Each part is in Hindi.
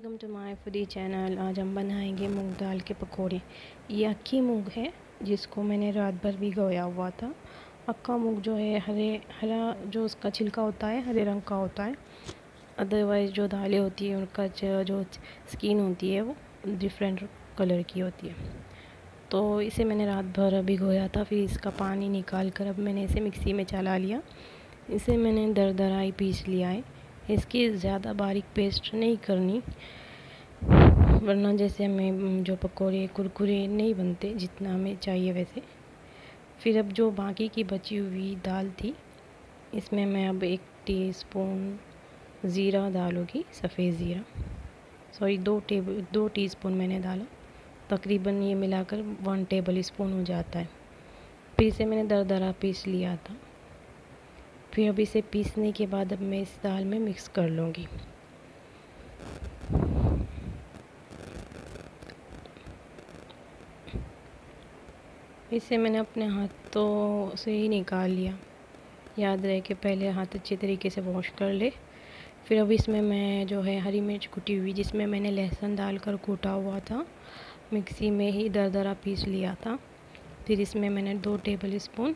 Welcome to my foodie channel. आज हम बनाएँगे मूंग दाल के पकोड़े। ये अक्की मूंग है, जिसको मैंने रात भर भिगोया हुआ था। अक्का मूंग जो है, हरे, हरा जो उसका छिलका होता है, हरे रंग का होता है। अदरवाइज़ जो दालें होती है, उनका जो स्किन होती है, वो डिफरेंट कलर की होती है। तो इसे मैंने रात भर भिगोया था, फिर इसका पानी निकाल कर अब मैंने इसे मिक्सी में चला लिया। इसे मैंने दर दराई पीस लिया है। इसकी ज़्यादा बारीक पेस्ट नहीं करनी, वरना जैसे हमें जो पकोड़े, कुरकुरे नहीं बनते जितना हमें चाहिए वैसे। फिर अब जो बाकी की बची हुई दाल थी, इसमें मैं अब एक टीस्पून ज़ीरा डालूँगी, सफ़ेद ज़ीरा। सॉरी, दो टेबल, दो टीस्पून मैंने डाला। तकरीबन ये मिलाकर वन टेबल स्पून हो जाता है। फिर इसे मैंने दर दरा पीस लिया था। फिर अब इसे पीसने के बाद अब मैं इस दाल में मिक्स कर लूँगी। इसे मैंने अपने हाथों से ही निकाल लिया। याद रहे कि पहले हाथ अच्छे तरीके से वॉश कर ले। फिर अब इसमें मैं जो है हरी मिर्च कुटी हुई, जिसमें मैंने लहसुन डालकर कूटा हुआ था, मिक्सी में ही दर दरा पीस लिया था। फिर इसमें मैंने दो टेबल स्पून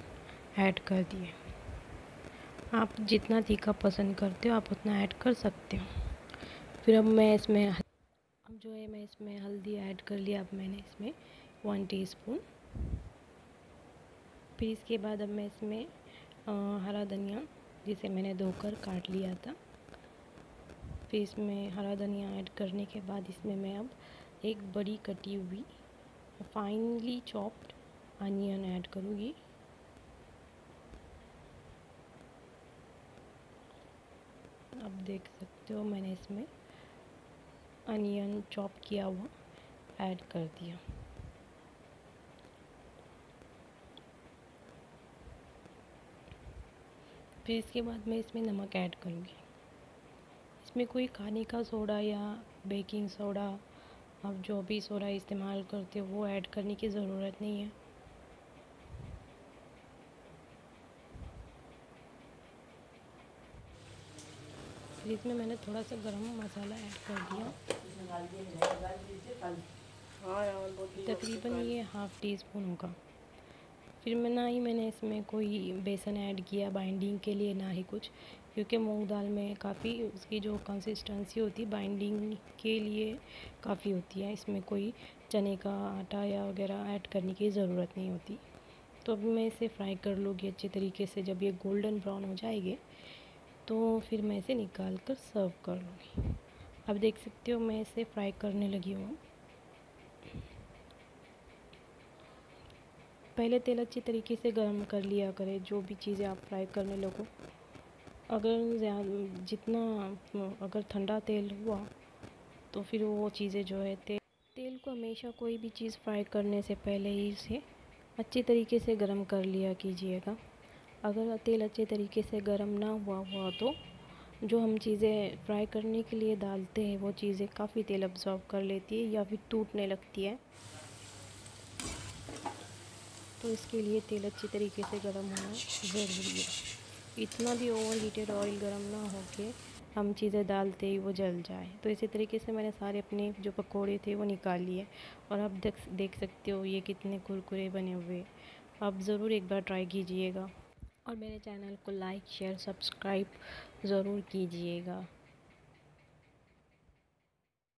ऐड कर दिए। आप जितना तीखा पसंद करते हो आप उतना ऐड कर सकते हो। फिर अब मैं इसमें अब जो है मैं इसमें हल्दी ऐड कर लिया अब मैंने इसमें वन टीस्पून फिर इसके बाद अब मैं इसमें आ, हरा धनिया जिसे मैंने धोकर काट लिया था। फिर इसमें हरा धनिया ऐड करने के बाद इसमें मैं अब एक बड़ी कटी हुई फाइनली चॉप्ड अनियन ऐड करूँगी। आप देख सकते हो, मैंने इसमें अनियन चॉप किया हुआ ऐड कर दिया। फिर इसके बाद मैं इसमें नमक ऐड करूँगी। इसमें कोई खाने का सोडा या बेकिंग सोडा आप जो भी सोडा इस्तेमाल करते हो, वो ऐड करने की ज़रूरत नहीं है। फिर इसमें मैंने थोड़ा सा गरम मसाला ऐड कर दिया। तकरीबन ये हाफ़ टी स्पून होगा। फिर मैं ना ही मैंने इसमें कोई बेसन ऐड किया बाइंडिंग के लिए ना ही कुछ क्योंकि मूंग दाल में काफ़ी उसकी जो कंसिस्टेंसी होती है बाइंडिंग के लिए काफ़ी होती है। इसमें कोई चने का आटा या वगैरह ऐड करने की ज़रूरत नहीं होती। तो अभी मैं इसे फ्राई कर लूँगी अच्छे तरीके से। जब ये गोल्डन ब्राउन हो जाएगी तो फिर मैं इसे निकाल कर सर्व कर लूँगी। अब देख सकते हो मैं इसे फ्राई करने लगी हूँ। पहले तेल अच्छी तरीके से गर्म कर लिया करें, जो भी चीज़ें आप फ्राई करने लगो। अगर जितना, अगर ठंडा तेल हुआ तो फिर वो चीज़ें जो है तेल तेल को हमेशा कोई भी चीज़ फ्राई करने से पहले ही इसे अच्छी तरीके से गर्म कर लिया कीजिएगा। अगर तेल अच्छे तरीके से गर्म ना हुआ हुआ तो जो हम चीज़ें फ्राई करने के लिए डालते हैं, वो चीज़ें काफ़ी तेल अब्ज़ॉर्ब कर लेती है या फिर टूटने लगती है। तो इसके लिए तेल अच्छी तरीके से गर्म होना ज़रूरी है। इतना भी ओवर हीटेड ऑयल गर्म ना हो के हम चीज़ें डालते ही वो जल जाए। तो इसी तरीके से मैंने सारे अपने जो पकोड़े थे वो निकाल लिए और अब देख देख सकते हो ये कितने कुरकुरे बने हुए। आप ज़रूर एक बार ट्राई कीजिएगा। और मेरे चैनल को लाइक शेयर सब्सक्राइब ज़रूर कीजिएगा।